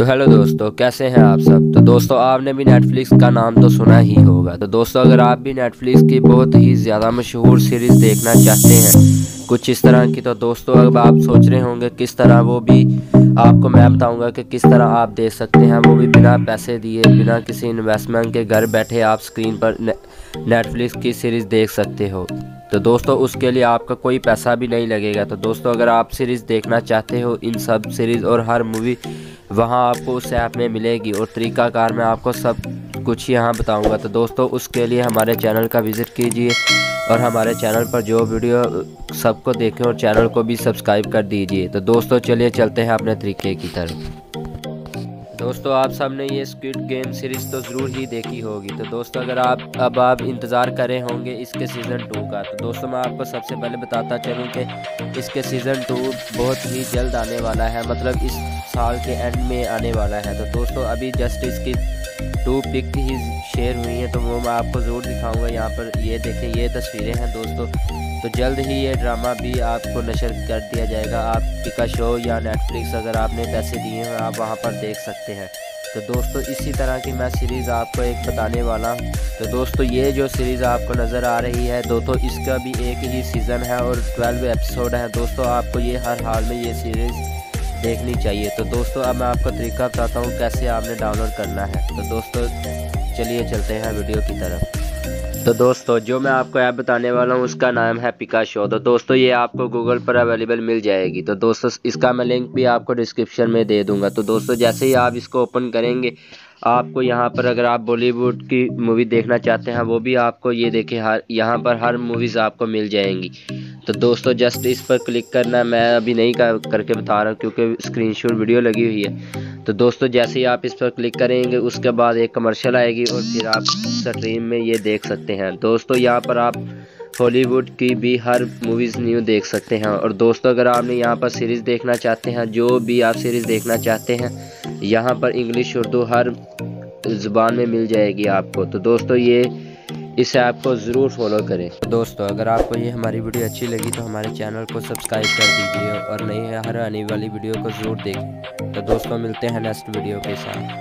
तो हेलो दोस्तों, कैसे हैं आप सब? तो दोस्तों, आपने भी नेटफ्लिक्स का नाम तो सुना ही होगा। तो दोस्तों, अगर आप भी नेटफ्लिक्स की बहुत ही ज़्यादा मशहूर सीरीज़ देखना चाहते हैं, कुछ इस तरह की तो दोस्तों, अब आप सोच रहे होंगे किस तरह वो भी आपको मैं बताऊँगा कि किस तरह आप देख सकते हैं। वो भी बिना पैसे दिए, बिना किसी इन्वेस्टमेंट के घर बैठे आप स्क्रीन पर नेटफ्लिक्स की सीरीज़ देख सकते हो। तो दोस्तों, उसके लिए आपका कोई पैसा भी नहीं लगेगा। तो दोस्तों, अगर आप सीरीज़ देखना चाहते हो, इन सब सीरीज़ और हर मूवी वहाँ आपको उस ऐप में मिलेगी और तरीक़ाकार मैं आपको सब कुछ यहाँ बताऊँगा। तो दोस्तों, उसके लिए हमारे चैनल का विज़िट कीजिए और हमारे चैनल पर जो वीडियो सबको देखें और चैनल को भी सब्सक्राइब कर दीजिए। तो दोस्तों, चलिए चलते हैं अपने तरीके की तरफ़। दोस्तों, आप सबने ये स्क्विड गेम सीरीज़ तो ज़रूर ही देखी होगी। तो दोस्तों, अगर आप, अब आप इंतज़ार करे होंगे इसके सीज़न टू का तो दोस्तों, मैं आपको सबसे पहले बताता चलूँ कि इसके सीज़न टू बहुत ही जल्द आने वाला है मतलब इस साल के एंड में आने वाला है। तो दोस्तों, अभी जस्ट इसकी टू पिक ही शेयर हुई हैं तो वो मैं आपको ज़रूर दिखाऊँगा। यहाँ पर ये देखें, ये तस्वीरें हैं दोस्तों। तो जल्द ही ये ड्रामा भी आपको नशर कर दिया जाएगा। आप शो या नेटफ्लिक्स अगर आपने पैसे दिए हैं, आप वहाँ पर देख सकते हैं तो दोस्तों, इसी तरह की मैं सीरीज़ आपको एक बताने वाला हूँ। तो दोस्तों, ये जो सीरीज़ आपको नज़र आ रही है, दोस्तों, इसका भी एक ही सीज़न है और ट्वेल्व एपिसोड है। दोस्तों, आपको ये हर हाल में ये सीरीज़ देखनी चाहिए। तो दोस्तों, अब मैं आपको तरीका बताता हूँ कैसे आपने डाउनलोड करना है। तो दोस्तों चलिए चलते हैं वीडियो की तरफ़। तो दोस्तों, जो मैं आपको ऐप बताने वाला हूँ, उसका नाम है पिका शो तो दोस्तों, ये आपको गूगल पर अवेलेबल मिल जाएगी। तो दोस्तों, इसका मैं लिंक भी आपको डिस्क्रिप्शन में दे दूँगा। तो दोस्तों, जैसे ही आप इसको ओपन करेंगे, आपको यहाँ पर अगर आप बॉलीवुड की मूवी देखना चाहते हैं, वो भी आपको ये देखें, हर यहाँ पर हर मूवीज़ आपको मिल जाएँगी। तो दोस्तों जस्ट इस पर क्लिक करना मैं अभी नहीं कर, करके बता रहा क्योंकि स्क्रीनशॉट वीडियो लगी हुई है। तो दोस्तों जैसे ही आप इस पर क्लिक करेंगे उसके बाद एक कमर्शियल आएगी और फिर आप स्ट्रीम में ये देख सकते हैं। दोस्तों यहाँ पर आप हॉलीवुड की भी हर मूवीज़ न्यू देख सकते हैं। और दोस्तों अगर आपने यहाँ पर सीरीज़ देखना चाहते हैं जो भी आप सीरीज़ देखना चाहते हैं यहाँ पर इंग्लिश उर्दू हर ज़ुबान में मिल जाएगी आपको। तो दोस्तों ये इस आपको ज़रूर फॉलो करें। दोस्तों, अगर आपको ये हमारी वीडियो अच्छी लगी तो हमारे चैनल को सब्सक्राइब कर दीजिए और नई हर आने वाली वीडियो को ज़रूर देखें। तो दोस्तों, मिलते हैं नेक्स्ट वीडियो के साथ।